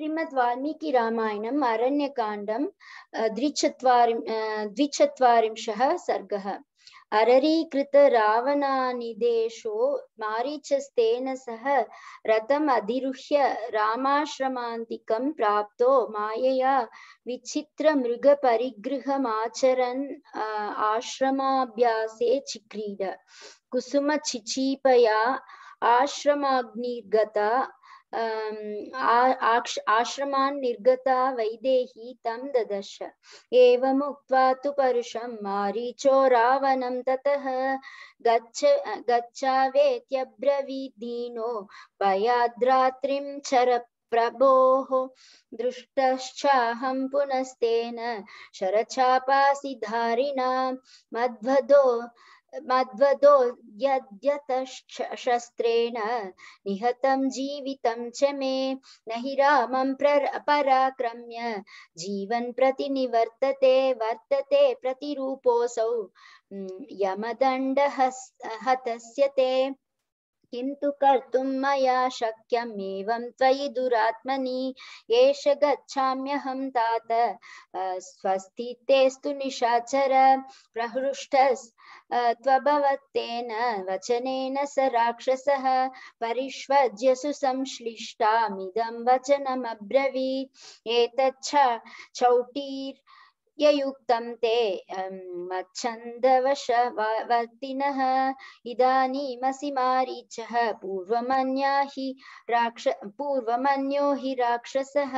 श्रीमद् वाल्मीकि रामायणम् अरण्यकाण्डं द्विचत्वारि द्विचत्वारिंशः सर्गः। अररीकृत रावणानिदेशो मारीचस्तेन सह रथम् अधिरुह्य रामाश्रमान्तिकं प्राप्तो मायया विचित्रमृगपरिगृहमाचरन् आश्रमाभ्यासे चिक्रीड। कुसुमचिचीपया आश्रमाग्निर्गता आश्रमान् निर्गता वैदेही तं ददश एवमुक्त्वा तु परुषं मारीचो रावणं ततः गच्छ गच्छावेत्यब्रवीद्दीनो भयाद्रात्रिं चर प्रभोः दृष्टश्चाहं पुनस्तेन शरचापासिधारिणा मद्वदो मद्वदो यद्यतशस्त्रेण निहतं जीवितं च मे न रामं प्र- पराक्रम्य। जीवन् प्रति निवर्तते वर्तते प्रतिरूपोऽसौ। mm, यमदण्डहतस्य ते किन्तु कर्तुं मया शक्यम् एवं त्वयि दुरात्मनि, एष गच्छाम्यहं तात। स्वस्ति तेस्तु निशाचर, प्रहृष्टस् त्वभवत्तेन वचनेन स राक्षसः, परिष्वज्य सुसंश्लिष्टामिदं वचनमब्रवीत्। एतच्छ चौटीर् ययुक्तं ते मच्छन्दवशवर्तिनः इदानीमसि मारीचः पूर्वमन्या हि राक्ष पूर्वमन्यो हि राक्षसः।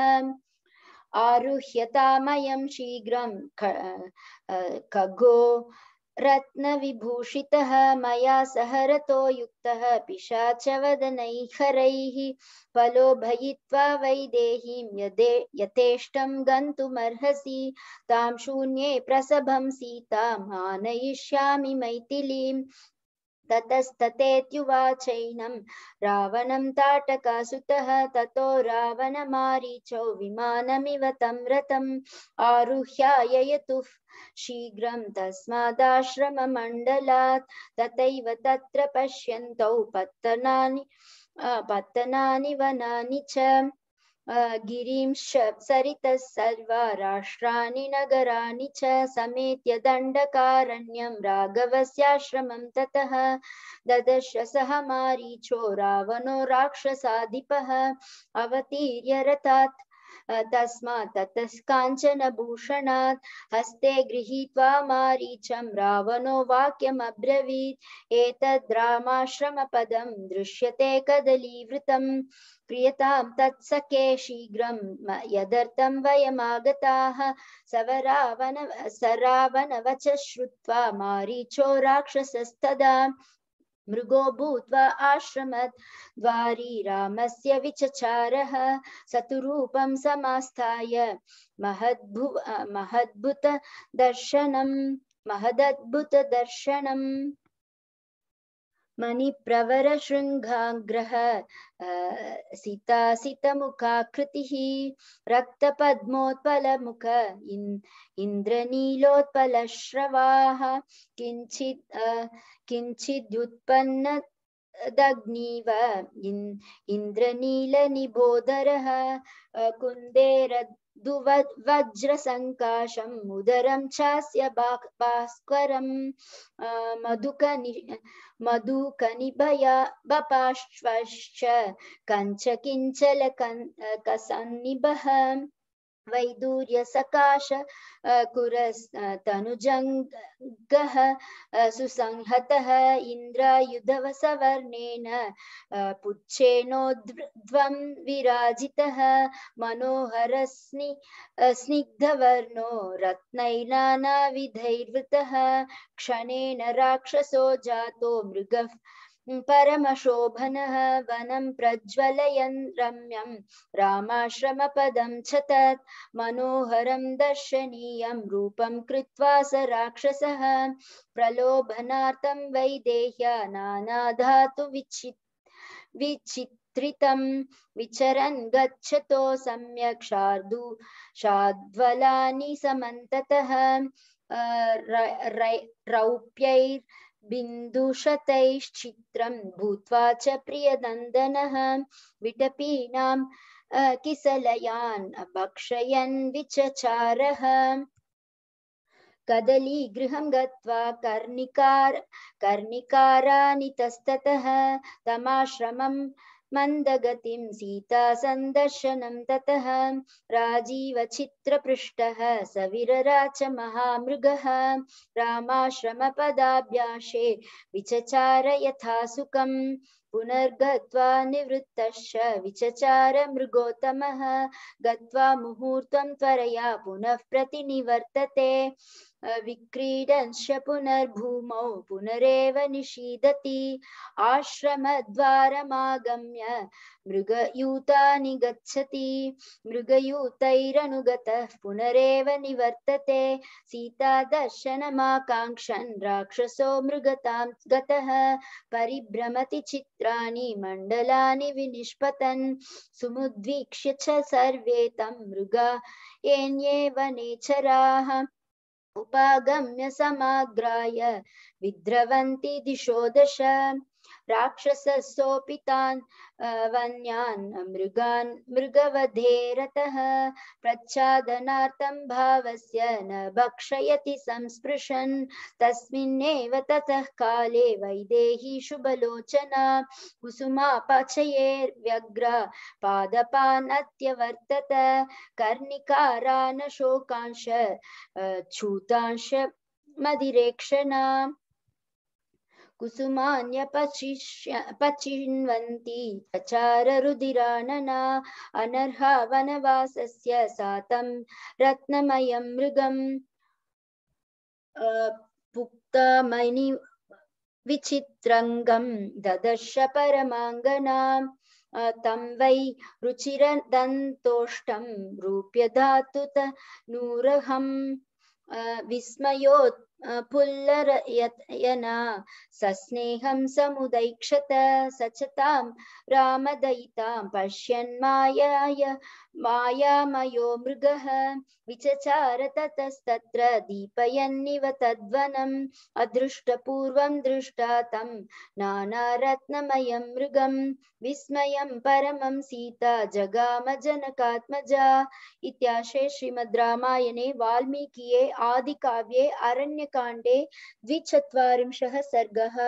आरुह्यतामयं शीघ्रं खगो रत्नविभूषितः मया सह रतो युक्तः पिशाचवदनैः फलोभयित्वा वैदेहीं यदे यथेष्टं गन्तुमर्हसि। तां शून्ये प्रसभं सीताम् आनयिष्यामि मैथिलीं ततस्ततेत्युवाचैनं रावणं ताटकासुतः, ततो रावणमारीचौ विमानमिव तं रथम् आरुह्याययतुः शीघ्रं तस्मादाश्रममण्डलात् तथैव तत्र पश्यन्तौ पत्तनानि पत्तनानि, वनानि च। गिरींश्च सरितः सर्वा राष्ट्राणि नगराणि च समेत्य दण्डकारण्यं राघवस्याश्रमं ततः ददर्श सह मरीचो रावणो राक्षसाधिपः अवतीर्य रथात् तस्मात् ततः काञ्चनभूषणात् हस्ते गृहीत्वा मारीचं रावणो वाक्यमब्रवीत्। एतद् रामाश्रमपदं दृश्यते कदलीवृतं। प्रियतां तत्सखे शीघ्रं यदर्थं वयमागताः। स रावण, स रावणवच श्रुत्वा मारीचो राक्षसस्तदा। मृगो भूत्वा आश्रमत् द्वारी रामस्य विचचारः सतुरूपं रूपं समास्थाय। महद्भु महद्भुत दर्शनं महदद्भुतदर्शनम् मणिप्रवरशृङ्गाग्रह सितासितमुखाकृतिः रक्तपद्मोत्पलमुख इन् इन्द्रनीलोत्पलश्रवाः किञ्चित् किञ्चिदुत्पन्न दग्नीव इन् इन्द्रनीलनिबोधरः कुन्देरद्दुवज्रसङ्काशम् उदरं चास्य बाक् भास्करं मधुकनि मधुकनिभया बपाश्वश्च कञ्च किञ्चल कसन्निभः। वैदूर्यसकाश कुरस् तनुजङ्गः सुसंहतः इन्द्रायुधवसवर्णेन पुच्छेनोद्ध्वं विराजितः मनोहरस्नि स्निग्धवर्णो रत्नैर्नानाविधैर्वृतः क्षणेन राक्षसो जातो मृगः। परमशोभनः वनं प्रज्वलयन् रम्यं रामाश्रमपदं च तत्। मनोहरं दर्शनीयं। रूपं कृत्वा स राक्षसः। प्रलोभनार्थं वैदेह्या नानाधातु विचित् विचित्रितं। विचरन् गच्छतो सम्यक् शार्दू शाद्वलानि समन्ततः। रौप्यैर् बिन्दुशतैश्चित्रं भूत्वा च प्रियनन्दनः विटपीनां किसलयान् भक्षयन् विचचारः। कदलीगृहं गत्वा कर्णिकार कर्णिकारानितस्ततः तमाश्रमं मन्दगतिं सीता सन्दर्शनं ततः राजीवचित्रपृष्टः सविरराच महामृगः रामाश्रमपदाभ्याशे विचचार यथा सुखम् पुनर्गत्वा निवृत्तश्च विचचार मृगोत्तमः। गत्वा मुहूर्तं त्वरया पुनः प्रतिनिवर्तते। विक्रीडंश्च पुनर्भूमौ पुनरेव निषीदति। आश्रमद्वारमागम्य मृगयूतानि गच्छति मृगयूतैरनुगतः पुनरेव निवर्तते। सीतादर्शनमाकाङ्क्षन् राक्षसो मृगतां गतः। परिभ्रमति चित्राणि मण्डलानि विनिष्पतन्। सुमुद्वीक्ष्य च सर्वे तं मृगा। येन्ये वनेचराः उपागम्य समाग्राय विद्रवन्ति दिशो दश। राक्षसोऽपि तान् वन्यान्, मृगान्, मृगवधे रतः। प्रच्छादनार्थं भावस्य न भक्षयति संस्पृशन्। तस्मिन्नेव ततः काले वैदेही शुभलोचना। कुसुमापचयेर्व्यग्रा पादपानत्यवर्तत कर्णिकारान् शोकांश छूतांश मदिरेक्षणा कुसुमान्यपचिन्वन्ति चचाररुधिरानना अनर्हा वनवासस्य सातं रत्नमयं मृगम् पुक्तामणि विचित्रङ्गं ददर्श परमाङ्गनाम् तं वै रुचिरदन्तोष्टं रूप्य धातुत नूरहं विस्मयोत् पुल्लरयना सस्नेहं समुदैक्षत स च तां रामदयितां पश्यन् मायाय, मायामयो मृगः। विचचार ततस्तत्र दीपयन्निव तद्वनम्, अदृष्टपूर्वं दृष्टा तं नानारत्नमयं मृगं विस्मयं परमं सीता, जगाम जनकात्मजा। इत्याशे श्रीमद् रामायणे वाल्मीकिये आदिकाव्ये अरण्यकाण्डे द्विचत्वारिंशः सर्गः।